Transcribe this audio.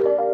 you